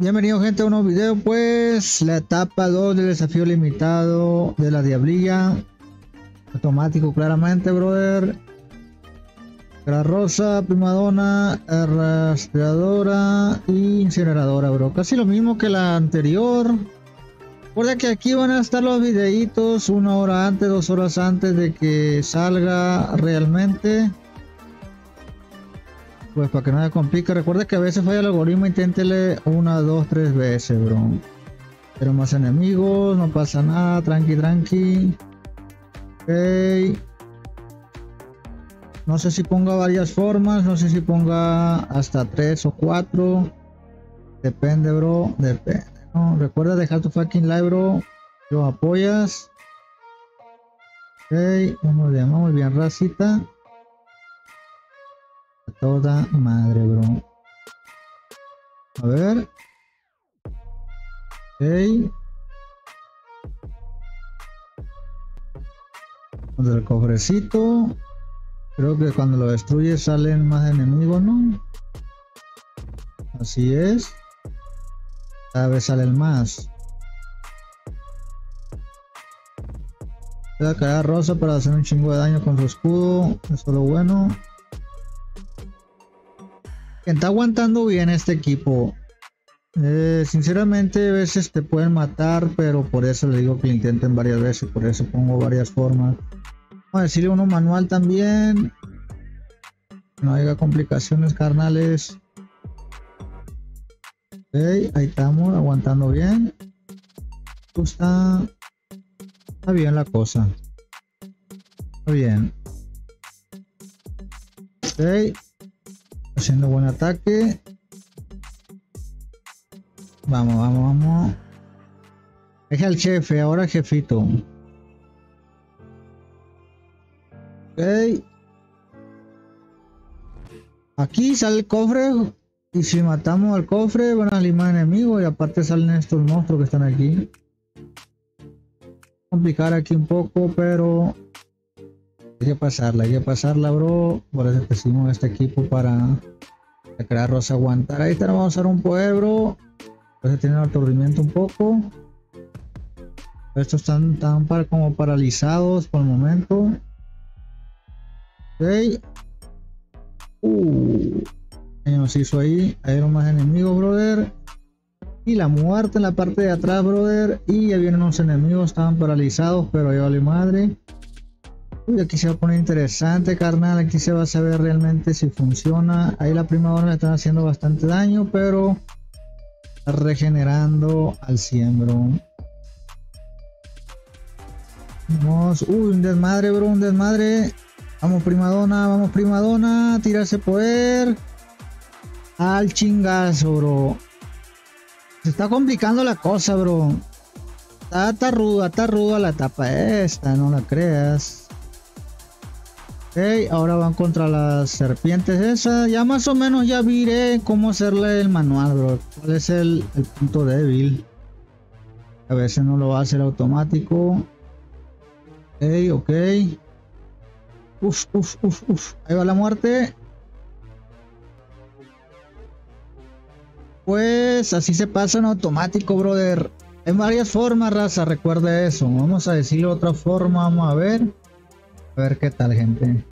Bienvenido gente a un nuevo video pues la etapa 2 del desafío limitado de la diablilla. Automático claramente brother. La rosa, primadona, rastreadora y incineradora bro. Casi lo mismo que la anterior. Recuerda que aquí van a estar los videitos una hora antes, dos horas antes de que salga realmente pues para que no se complique, recuerda que a veces falla el algoritmo, inténtele una, dos, tres veces, bro. Pero más enemigos, no pasa nada, tranqui, tranqui. Ok. No sé si ponga varias formas, no sé si ponga hasta tres o cuatro. Depende, bro, depende. Recuerda dejar tu fucking like, bro. Lo apoyas. Ok, vamos bien, vamos bien, racita toda madre, bro. A ver. Ok. el cofrecito. Creo que cuando lo destruye salen más enemigos, ¿no? Así es. Cada vez salen más. Voy a caer rosa para hacer un chingo de daño con su escudo. Eso es lo bueno. Está aguantando bien este equipo. Eh, sinceramente a veces te pueden matar, pero por eso le digo que intenten varias veces, por eso pongo varias formas. Vamos a decirle uno manual también. No haya complicaciones carnales. Ok, ahí estamos, aguantando bien. Está, está bien la cosa. Está bien. Ok, haciendo buen ataque. Vamos, vamos, vamos. Es el jefe, ahora jefito. Ok. Aquí sale el cofre. Y si matamos al cofre, van a más enemigos. Y aparte salen estos monstruos que están aquí. Complicar aquí un poco, pero hay que pasarla, hay que pasarla, bro. Por eso pusimos este equipo para crear rosa aguantar. Ahí te vamos a usar un poder, bro. Tener aturdimiento un poco. Estos están tan como paralizados por el momento. Ok. Uh, nos hizo ahí. Hay más enemigos, brother. Y la muerte en la parte de atrás, brother. Y ya vienen los enemigos. Estaban paralizados, pero ya vale madre. Uy, aquí se va a poner interesante, carnal. Aquí se va a saber realmente si funciona. Ahí la primavera le están haciendo bastante daño, pero está regenerando al 100, bro. Vamos. Uy, un desmadre, bro, un desmadre. Vamos, primadona, vamos, primadona. Tira ese poder. Al chingazo, bro. Se está complicando la cosa, bro. Está, está ruda, está ruda la etapa esta, no la creas. Ok, ahora van contra las serpientes esas. Ya más o menos ya viré cómo hacerle el manual, bro. ¿Cuál es el, punto débil? A veces no lo va a hacer automático. Ok, ok. Uf, uf, uf, uf. Ahí va la muerte. Pues así se pasa en automático, brother. En varias formas, raza, recuerde eso. Vamos a decirlo de otra forma, vamos a ver. Ver qué tal, gente.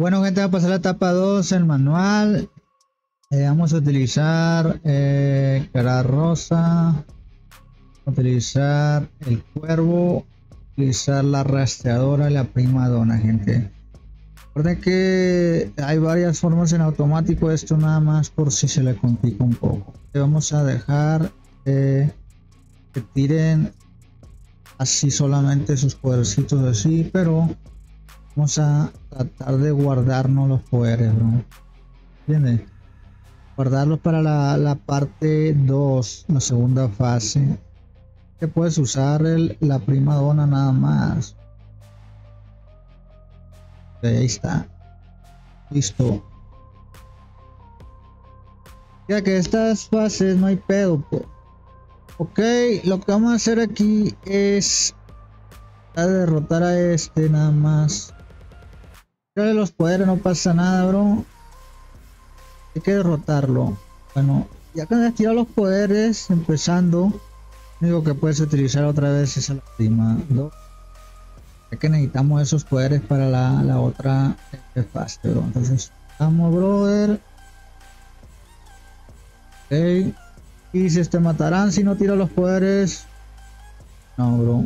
Bueno, gente, va a pasar la etapa 2, el manual. Eh, vamos a utilizar eh, cara rosa. Utilizar el cuervo. Utilizar la rastreadora y la prima dona, gente. Recuerden que hay varias formas en automático. Esto nada más por si se le complica un poco. Vamos a dejar eh, que tiren así solamente sus podercitos así, pero vamos a tratar de guardarnos los poderes, bro. ¿Entiendes? Guardarlos para la, parte 2, la segunda fase. Que puedes usar la prima dona nada más. ahí está. Listo. Ya que estas fases no hay pedo, pues. Ok, lo que vamos a hacer aquí es a derrotar a este nada más. Tirarle los poderes, no pasa nada, bro. Hay que derrotarlo. Bueno, ya que has tirado los poderes, empezando, único que puedes utilizar otra vez es la prima. Ya que necesitamos esos poderes para la, otra fase, bro. Entonces, vamos, brother. Ok. Y se te matarán si no tira los poderes. No, bro.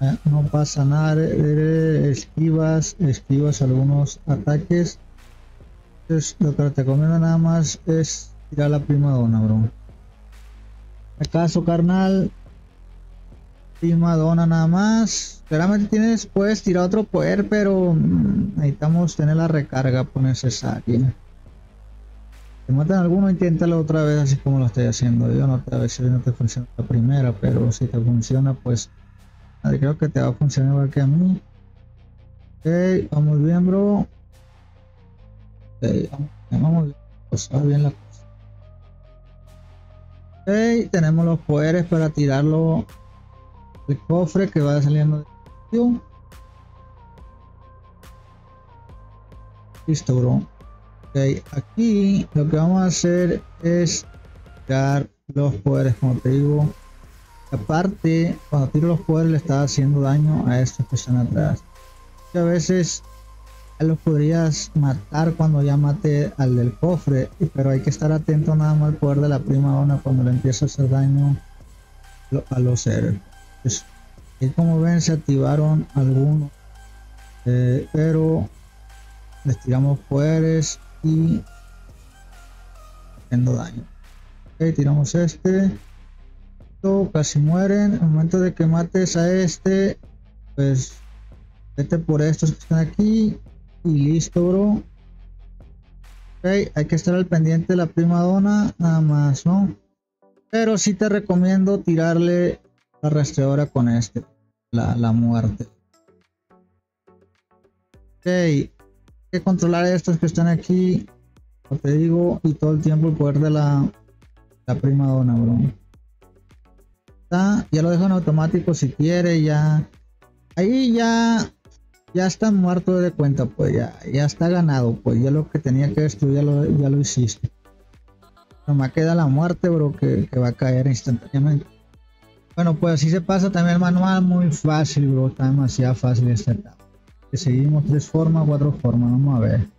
Eh, no pasa nada. esquivas, esquivas algunos ataques. Entonces, lo que te recomiendo nada más es tirar la prima dona, bro. ¿Acaso, carnal? Prima dona nada más. Claramente tienes, puedes tirar otro poder, pero mm, necesitamos tener la recarga por necesaria. Si matan alguno, inténtalo otra vez así como lo estoy haciendo yo. No a si no te funciona la primera, pero si te funciona, pues creo que te va a funcionar igual que a mí. Ok, vamos bien, bro. Ok, vamos, bien. Bien la cosa. Ok, tenemos los poderes para tirarlo el cofre que va saliendo de Listo, bro aquí lo que vamos a hacer es dar los poderes, como te digo. Aparte, cuando tiro los poderes le está haciendo daño a estos que están atrás. a veces los podrías matar cuando ya mate al del cofre, pero hay que estar atento nada más al poder de la prima dona cuando le empieza a hacer daño a los seres. y como ven se activaron algunos, eh, pero les tiramos poderes y haciendo daño. Ok, tiramos este. Casi mueren. En el momento de que mates a este, pues vete por estos que están aquí y listo, bro. Ok, hay que estar al pendiente de la prima dona, nada más, ¿no? Pero si te recomiendo tirarle la rastreadora con este, la, la muerte. Ok, que controlar estos que están aquí, como te digo, y todo el tiempo el poder de la, la prima dona, bro. Ya lo dejo en automático si quiere, ya. Ahí ya, ya está muerto de cuenta, pues ya, ya está ganado, pues ya lo que tenía que destruir ya lo, ya lo hiciste. me queda la muerte, bro, que, que va a caer instantáneamente. Bueno, pues así se pasa también el manual, muy fácil, bro, está demasiado fácil esta etapa. Que seguimos tres formas, cuatro formas, vamos a ver.